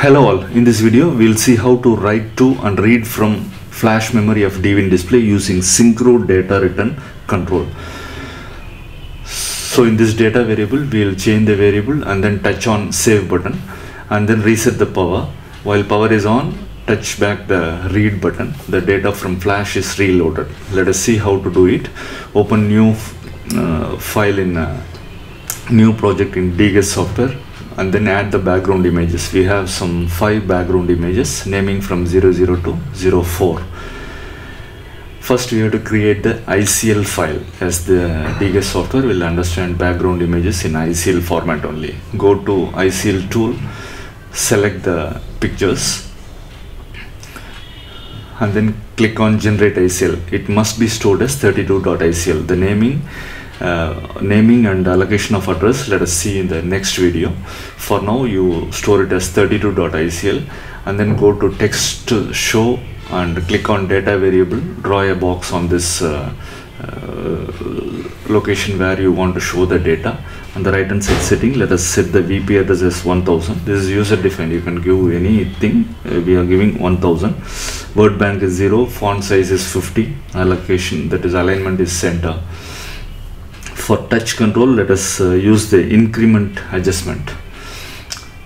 Hello all, in this video we'll see how to write to and read from flash memory of DWIN display using synchro data return control. So in this data variable we'll change the variable and then touch on save button and then reset the power. While power is on, touch back the read button. The data from flash is reloaded. Let us see how to do it. Open new uh, file in uh, new project in DGUS software and then add the background images. We have some five background images naming from 00 to 04. First we have to create the ICL file as the DGUS software will understand background images in ICL format only. Go to ICL tool, select the pictures and then click on generate ICL. It must be stored as 32.icl. The naming uh, naming and allocation of address let us see in the next video. For now you store it as 32.icl and then go to text show and click on data variable. Draw a box on this uh, uh, location where you want to show the data. On the right hand side setting let us set the vp address as 1000 this is user defined. You can give anything. Uh, we are giving 1000 word bank is 0 font size is 50 allocation that is alignment is center for touch control let us uh, use the increment adjustment.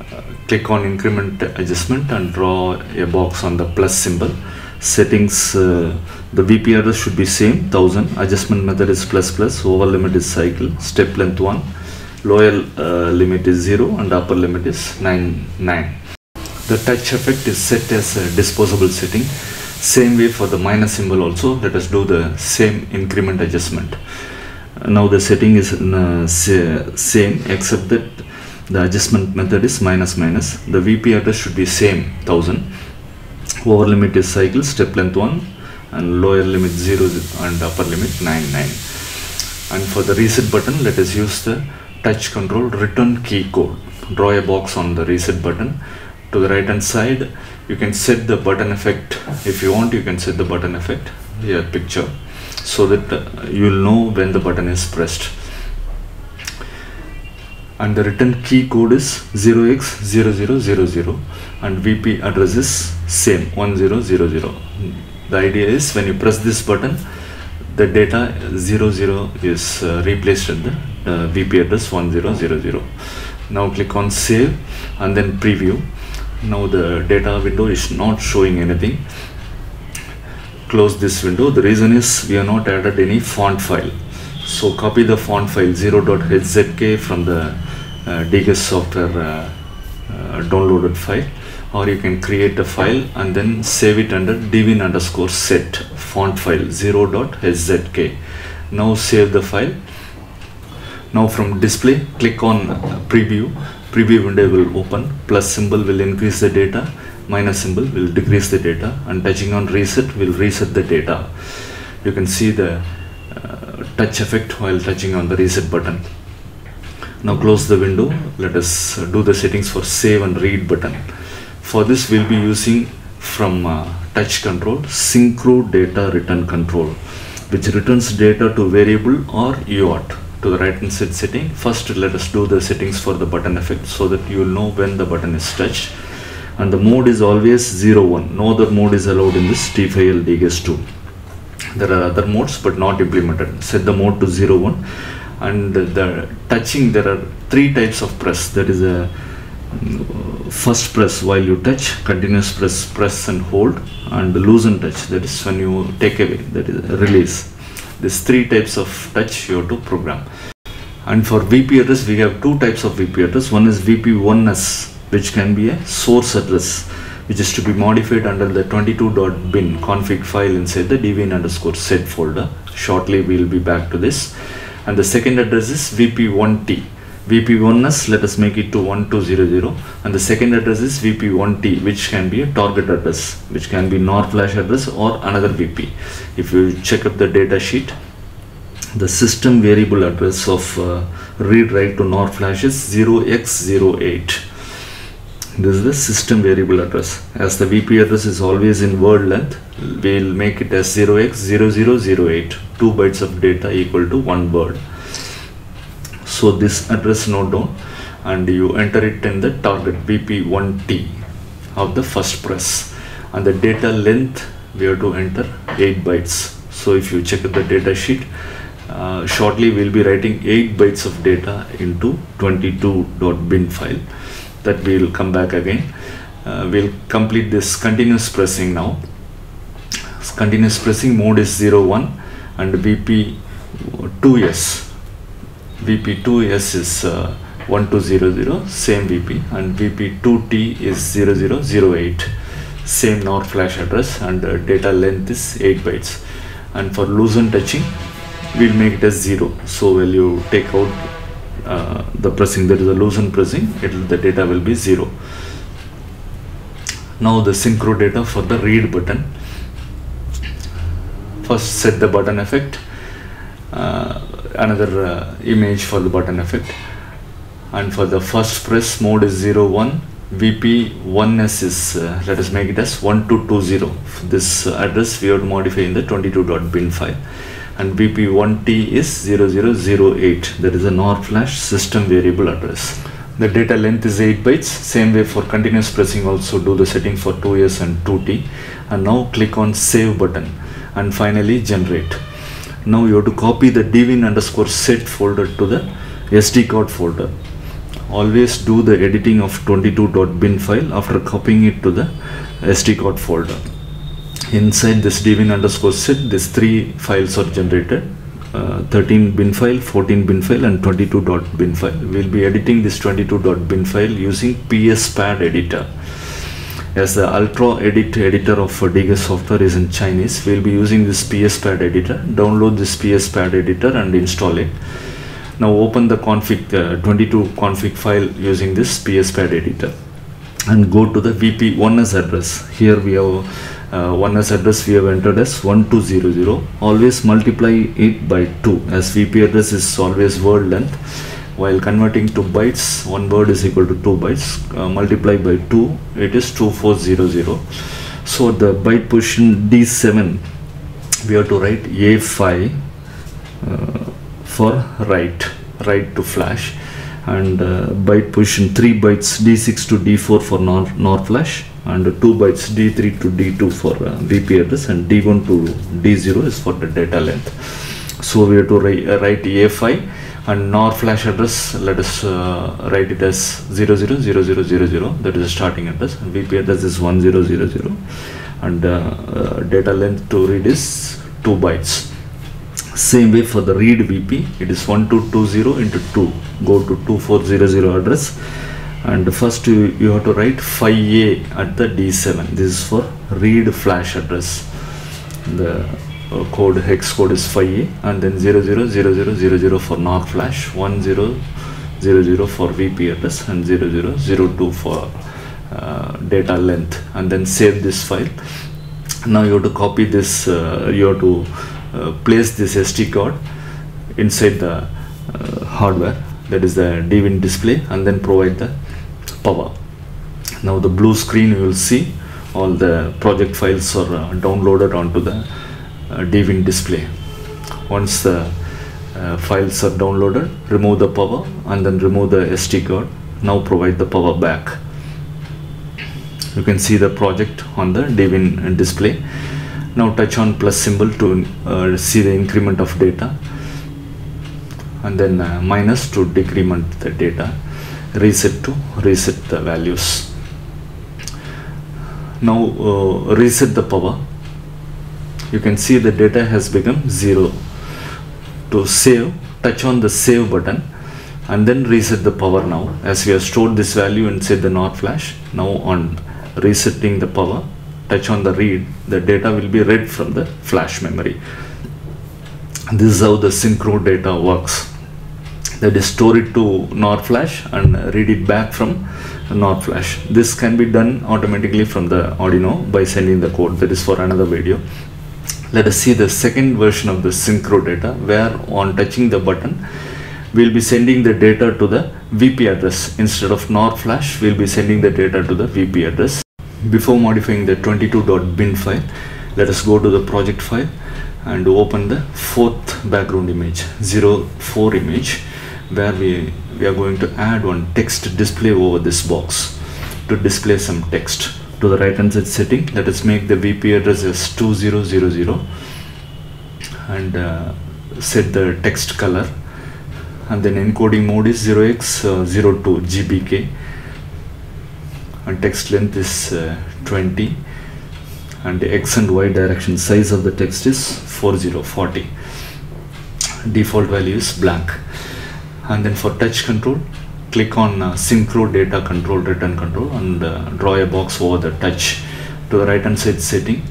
Uh, click on increment adjustment and draw a box on the plus symbol. Settings uh, the address should be same 1000 adjustment method is plus plus over limit is cycle step length 1 lower uh, limit is 0 and upper limit is 9 9 the touch effect is set as a disposable setting. Same way for the minus symbol also let us do the same increment adjustment now the setting is uh, same except that the adjustment method is minus minus. The VP address should be same 1000 over limit is cycle step length 1 and lower limit 0 and upper limit 99 and for the reset button let us use the touch control return key code. Draw a box on the reset button. To the right hand side you can set the button effect. If you want you can set the button effect. Here picture so that you will know when the button is pressed. And the return key code is 0x0000 and VP address is same 1000 the idea is when you press this button the data 00 is uh, replaced at the uh, VP address 1000 now click on save and then preview. Now the data window is not showing anything close this window. The reason is we have not added any font file. So copy the font file 0.hzk from the uh, software uh, uh, downloaded file. Or you can create a file and then save it under dwin underscore set font file 0.hzk now save the file. Now from display click on preview. Preview window will open. Plus symbol will increase the data minus symbol will decrease the data and touching on reset will reset the data. You can see the uh, touch effect while touching on the reset button. Now close the window let us do the settings for save and read button. For this we'll be using from uh, touch control synchro data return control which returns data to variable or UART to the right hand side setting. First let us do the settings for the button effect so that you will know when the button is touched and the mode is always 0 1 no other mode is allowed in this T5L DGUS 2 there are other modes but not implemented. Set the mode to 0 1 and the touching there are three types of press. That is a uh, first press while you touch continuous press press and hold and the loosen touch. That is when you take away that is release. These three types of touch you have to program. And for VP address we have two types of VP address. One is VP1S which can be a source address which is to be modified under the 22.bin config file inside the dwin underscore set folder. Shortly we will be back to this. And the second address is vp1t vp1s let us make it to 1200 and the second address is vp1t which can be a target address which can be nor flash address or another vp if you check up the data sheet the system variable address of uh, read write to nor flash is 0x08 this is the system variable address. As the VP address is always in word length we'll make it as 0x0008 2 bytes of data equal to 1 word. So this address note down and you enter it in the target VP1T of the first press. And the data length we have to enter 8 bytes. So if you check the data sheet uh, shortly we'll be writing 8 bytes of data into 22.bin file that we'll come back again. Uh, we'll complete this continuous pressing now. Continuous pressing mode is 01 and VP2S VP2S is uh, 1200 same VP and VP2T is 0008 same NOR flash address and uh, data length is 8 bytes. And for loosen touching we'll make it as 0 so when you take out uh, the pressing there is a loosen pressing it the data will be 0 now the synchro data for the read button. First set the button effect. Uh, another uh, image for the button effect. And for the first press mode is 01 vp1s is uh, let us make it as 1220 this address we have to modify in the 22.bin file and VP1T is 0008 that is a NOR flash system variable address. The data length is 8 bytes. Same way for continuous pressing also do the setting for 2s and 2t and now click on save button and finally generate. Now you have to copy the dwin underscore set folder to the sd card folder. Always do the editing of 22.bin file after copying it to the sd card folder inside this dwin underscore set these three files are generated. Uh, 13 bin file 14 bin file and 22.bin file. We'll be editing this 22.bin file using pspad editor. As the ultra edit editor of Fadiga software is in Chinese we'll be using this pspad editor. Download this pspad editor and install it. Now open the config uh, 22 config file using this pspad editor and go to the vp1s address. Here we have uh, 1s address we have entered as 1200 always multiply it by 2 as vp address is always word length. While converting to bytes one word is equal to 2 bytes uh, multiply by 2 it is 2400 so the byte position d7 we have to write a5 uh, for write write to flash and uh, byte position 3 bytes d6 to d4 for nor, nor flash and 2 bytes d3 to d2 for uh, vp address and d1 to d0 is for the data length. So we have to write, uh, write a5 and nor flash address let us uh, write it as 000000 that is the starting address and vp address is 1000 and uh, uh, data length to read is 2 bytes same way for the read vp it is 1220 into 2 go to 2400 address and first you, you have to write 5a at the d7 this is for read flash address the uh, code hex code is 5a and then 000000 for NOR flash 1000 for vp address and 0002 for uh, data length and then save this file now you have to copy this uh, you have to uh, place this SD card inside the uh, hardware that is the DWIN display and then provide the power. Now the blue screen you will see all the project files are uh, downloaded onto the uh, DWIN display. Once the uh, files are downloaded remove the power and then remove the SD card. Now provide the power back. You can see the project on the DWIN display now touch on plus symbol to uh, see the increment of data. And then uh, minus to decrement the data. Reset to reset the values. Now uh, reset the power. You can see the data has become zero. To save touch on the save button and then reset the power now. As we have stored this value inside the NOR flash now on resetting the power touch on the read the data will be read from the flash memory. This is how the synchro data works. That is store it to NOR flash and read it back from NOR flash. This can be done automatically from the Arduino by sending the code. That is for another video. Let us see the second version of the synchro data where on touching the button we'll be sending the data to the VP address. Instead of NOR flash we'll be sending the data to the VP address before modifying the 22.bin file let us go to the project file and open the fourth background image 04 image where we we are going to add one text display over this box to display some text. To the right hand side setting let us make the VP address as 2000 and uh, set the text color. And then encoding mode is 0x02 GBK and text length is uh, 20 and the x and y direction size of the text is 4040 default value is blank. And then for touch control click on uh, synchro data control return control and uh, draw a box over the touch. To the right hand side setting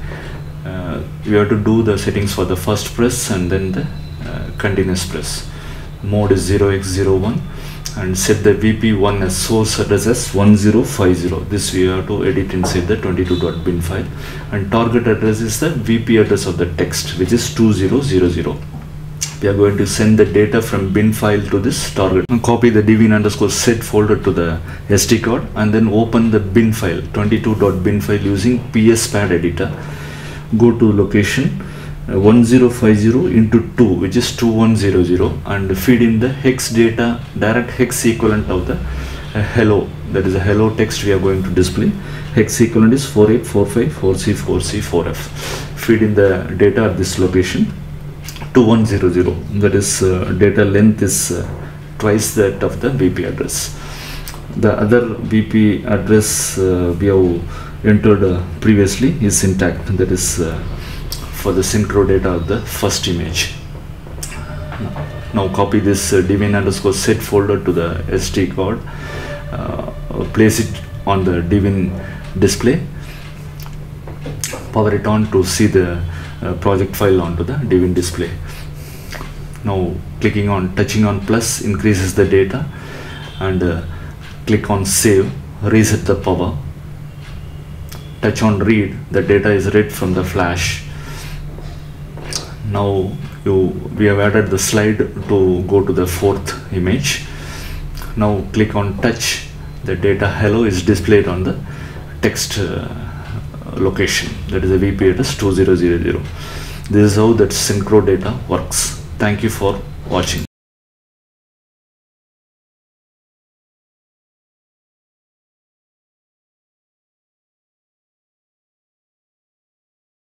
uh, you have to do the settings for the first press and then the uh, continuous press. Mode is 0x01 and set the VP1 as source address as 1050 this we have to edit inside the 22.bin file. And target address is the VP address of the text which is 2000 we are going to send the data from bin file to this target. And copy the dwin underscore set folder to the SD card and then open the bin file 22.bin file using pspad editor. Go to location 1050 into 2 which is 2100 and feed in the hex data direct hex equivalent of the uh, hello. That is a hello text we are going to display. Hex equivalent is 4845 4c 4c 4f feed in the data at this location 2100 that is uh, data length is uh, twice that of the VP address. The other VP address uh, we have entered uh, previously is intact. That is uh, for the synchro data of the first image. Now copy this uh, underscore set folder to the SD card uh, place it on the DWIN display power it on to see the uh, project file onto the DWIN display. Now clicking on touching on plus increases the data and uh, click on save reset the power. Touch on read the data is read from the flash now you we have added the slide to go to the fourth image. Now click on touch. The data hello is displayed on the text uh, location. That is a VP address 2000 this is how that synchro data works. Thank you for watching